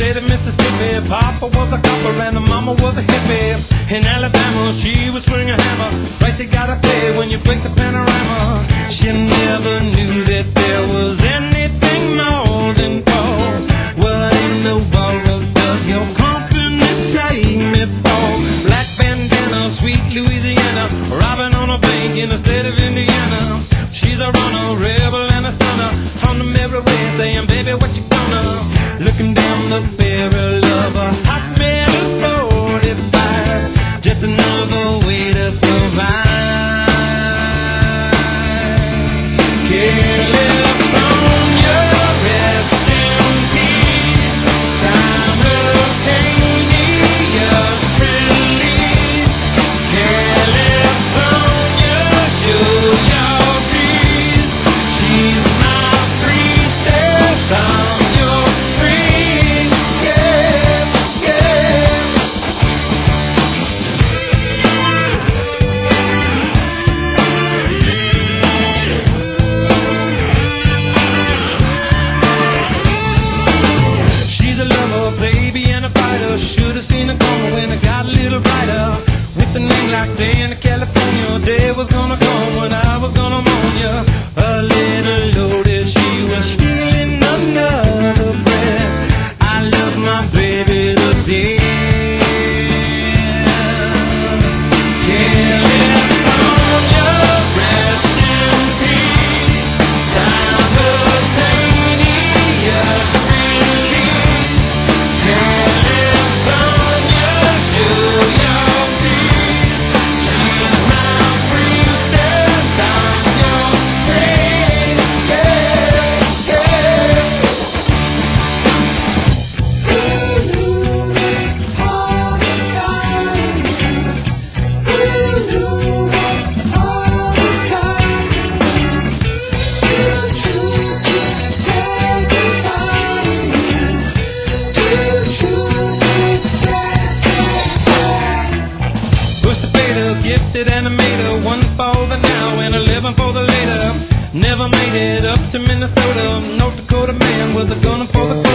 state of Mississippi. Papa was a copper and the mama was a hippie. In Alabama, she was swinging a hammer. Price you gotta pay when you break the panorama. She never knew that there was anything more than gold. What in the world does your company take me for? Black bandana, sweet Louisiana, robbing on a bank in the state of Indiana. She's a runner, rebel and a stunner. On the mirror way saying, baby, what you gonna? Looking the barrel of a hot metal 45. Just another way to survive. California, Day in the California, day was gonna come gifted animator, one for the now and eleven for the later. Never made it up to Minnesota, North Dakota man with a gun for the